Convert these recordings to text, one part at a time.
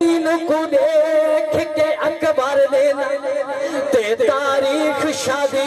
को देख के अकबर ने ते तारीख शादी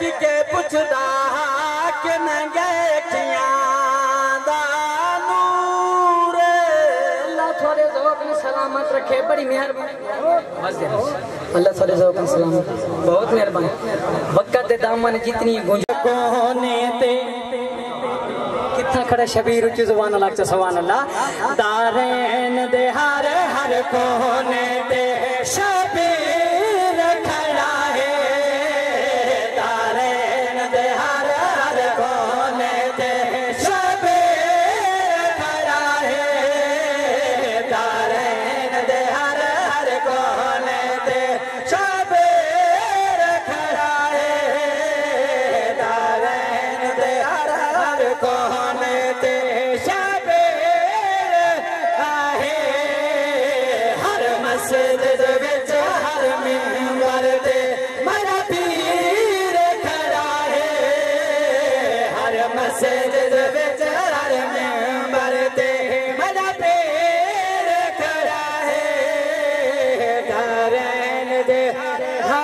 कि पुछदा कि नूर। थोड़े ज़ौक सलामत रखे बड़ी मेहरबानी। अल्लाह थोड़े ज़ौक सलामत बहुत मेहरबानी। वक्त दे दामन जितनी गुंज कितना खड़ा शबीर उच्च ज़ुबान अल्लाह च सुभान अल्लाह। दारेन दे हर हर कोने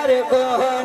हर कोने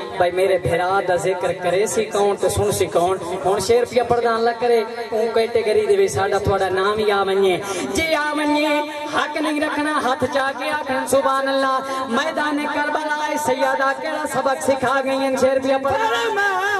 भाई, मेरे भेरा का ज़िक्र करे सी कौन तो सुन सी कौन हूँ शेर पिया प्रदान ला करे ऊ कैटेगरी दे साडा थोड़ा नाम ही आ मनिए जे आ मनिए हक नहीं रखना, हाथ जाके आखन सुबह अल्लाह मैदान करबला सैयदा केड़ा सबक सिखा गई शेर पिया प्रदान।